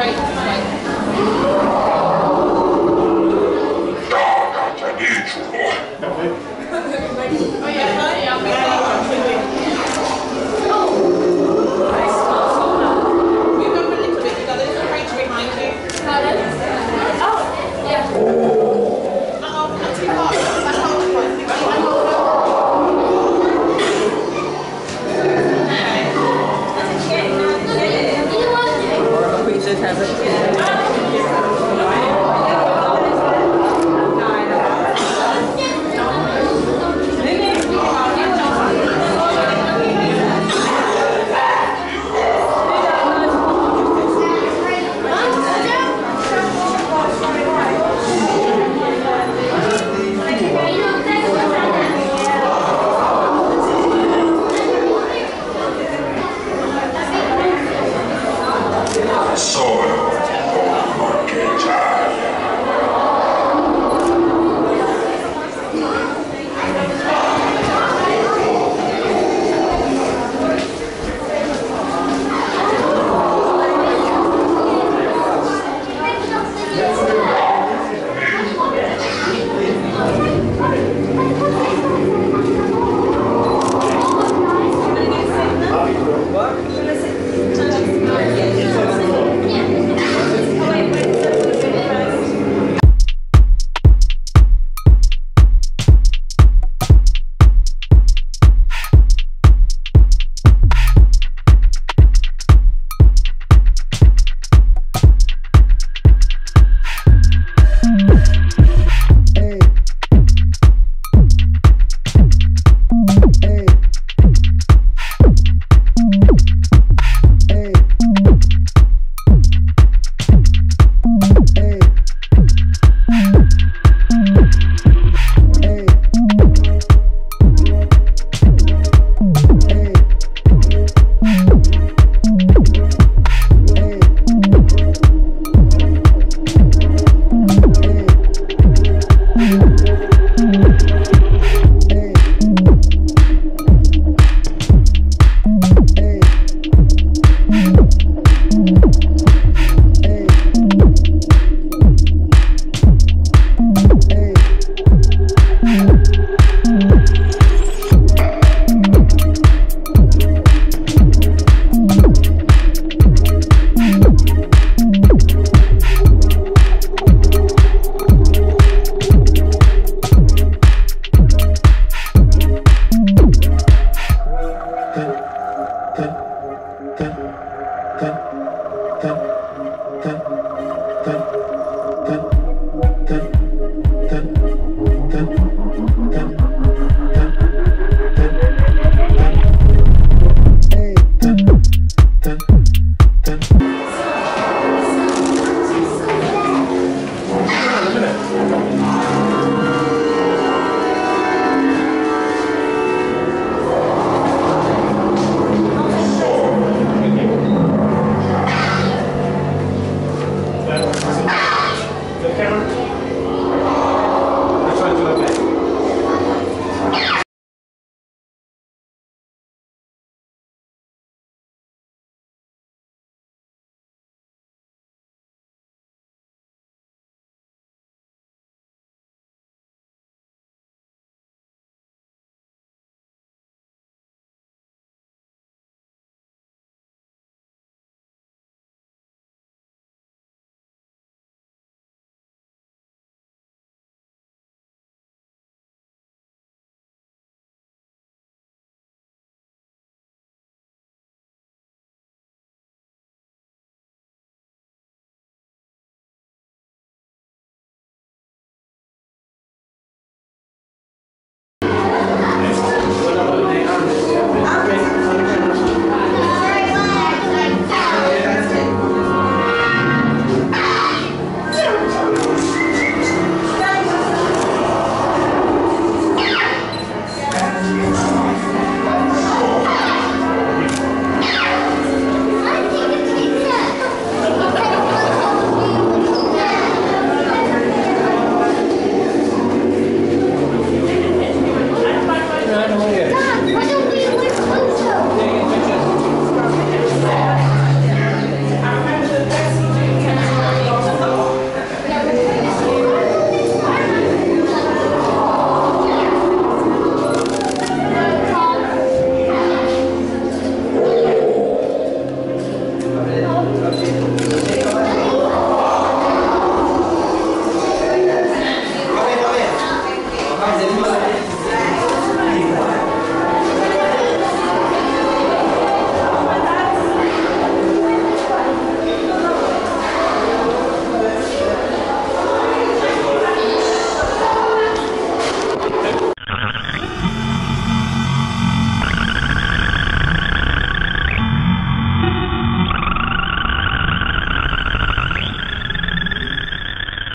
Soil.